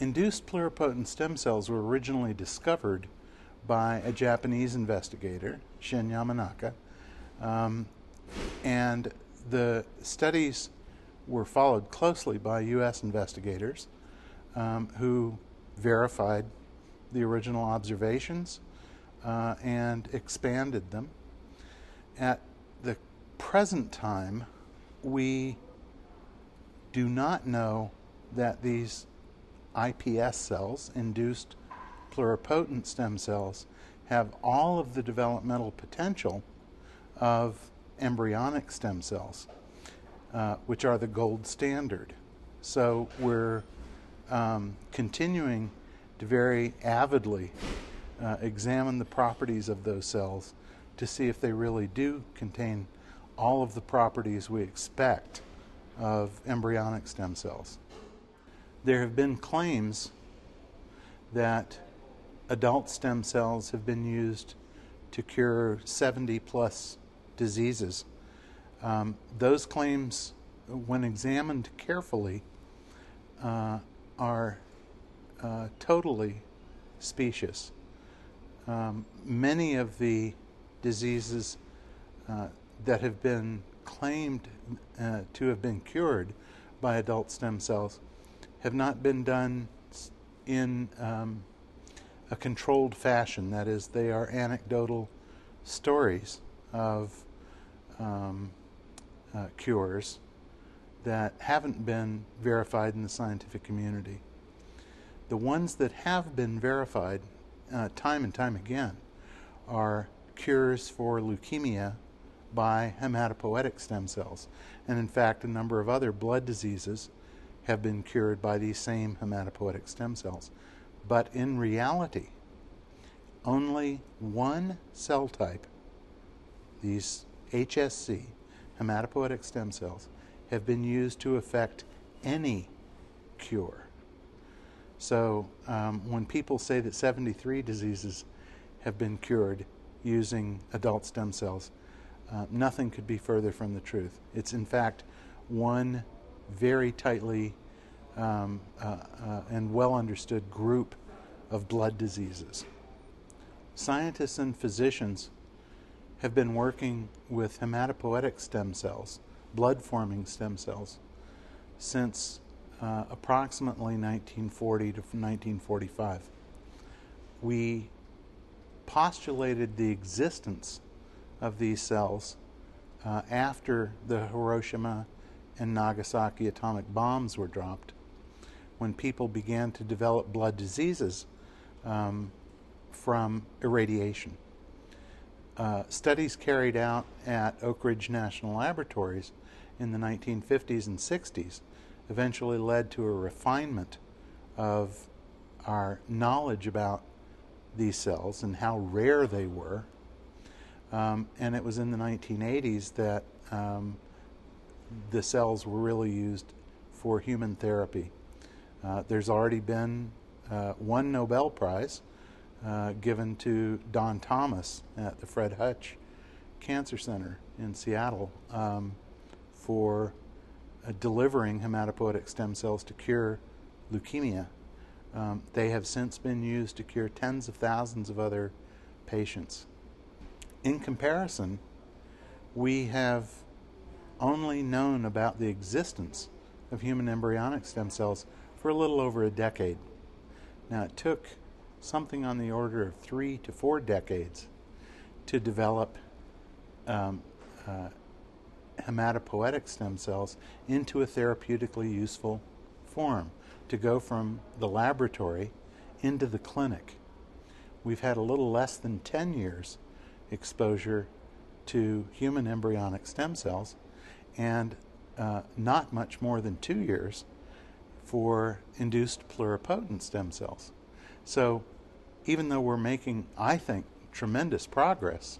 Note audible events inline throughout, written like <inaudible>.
Induced pluripotent stem cells were originally discovered by a Japanese investigator, Shinya Yamanaka, um, and the studies were followed closely by U.S. investigators um, who verified the original observations uh, and expanded them. At the present time, we do not know that these IPS cells, induced pluripotent stem cells, have all of the developmental potential of embryonic stem cells, uh, which are the gold standard. So we're um, continuing to very avidly uh, examine the properties of those cells to see if they really do contain all of the properties we expect of embryonic stem cells. There have been claims that adult stem cells have been used to cure 70 plus diseases. Um, those claims, when examined carefully, uh, are uh, totally specious. Um, many of the diseases uh, that have been claimed uh, to have been cured by adult stem cells have not been done in um, a controlled fashion. That is, they are anecdotal stories of um, uh, cures that haven't been verified in the scientific community. The ones that have been verified uh, time and time again are cures for leukemia by hematopoietic stem cells. And in fact, a number of other blood diseases have been cured by these same hematopoietic stem cells. But in reality, only one cell type, these HSC, hematopoietic stem cells, have been used to effect any cure. So um, when people say that 73 diseases have been cured using adult stem cells, uh, nothing could be further from the truth. It's in fact one very tightly um, uh, uh, and well understood group of blood diseases. Scientists and physicians have been working with hematopoietic stem cells, blood forming stem cells, since uh, approximately 1940 to 1945. We postulated the existence of these cells uh, after the Hiroshima and Nagasaki atomic bombs were dropped, when people began to develop blood diseases um, from irradiation. Uh, studies carried out at Oak Ridge National Laboratories in the 1950s and 60s eventually led to a refinement of our knowledge about these cells and how rare they were. Um, and it was in the 1980s that um, the cells were really used for human therapy. Uh, there's already been uh, one Nobel Prize uh, given to Don Thomas at the Fred Hutch Cancer Center in Seattle um, for uh, delivering hematopoietic stem cells to cure leukemia. Um, they have since been used to cure tens of thousands of other patients. In comparison, we have only known about the existence of human embryonic stem cells for a little over a decade. Now, it took something on the order of three to four decades to develop um, uh, hematopoietic stem cells into a therapeutically useful form to go from the laboratory into the clinic. We've had a little less than 10 years exposure to human embryonic stem cells and uh, not much more than two years for induced pluripotent stem cells. So, even though we're making, I think, tremendous progress,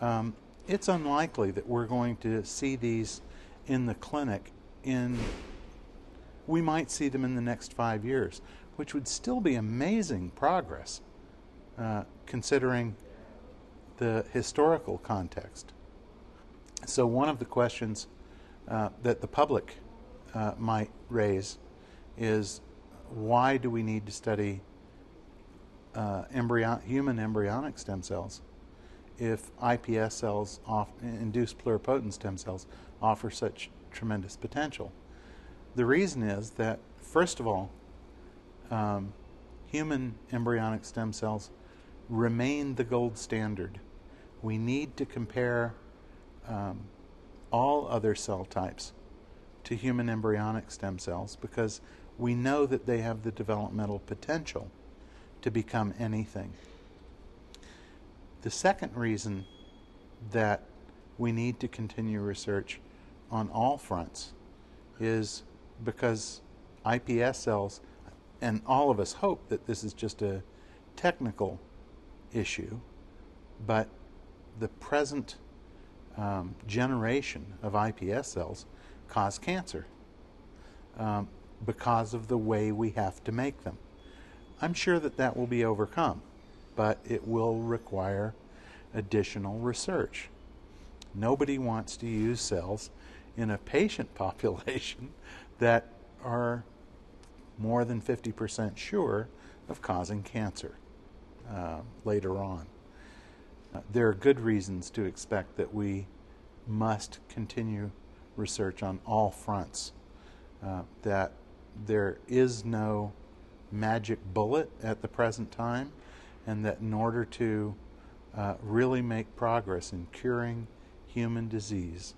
um, it's unlikely that we're going to see these in the clinic in we might see them in the next five years, which would still be amazing progress uh, considering the historical context. So, one of the questions uh, that the public uh, might raise is why do we need to study uh, embryo- human embryonic stem cells if IPS cells, off- induced pluripotent stem cells, offer such tremendous potential? The reason is that, first of all, um, human embryonic stem cells remain the gold standard. We need to compare um, all other cell types to human embryonic stem cells because we know that they have the developmental potential to become anything. The second reason that we need to continue research on all fronts is because IPS cells, and all of us hope that this is just a technical issue, but the present um, generation of IPS cells cause cancer um, because of the way we have to make them. I'm sure that that will be overcome, but it will require additional research. Nobody wants to use cells in a patient <laughs> population that are more than 50% sure of causing cancer uh, later on. There are good reasons to expect that we must continue research on all fronts, uh, that there is no magic bullet at the present time, and that in order to uh, really make progress in curing human disease,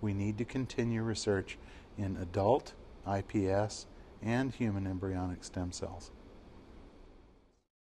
we need to continue research in adult IPS and human embryonic stem cells.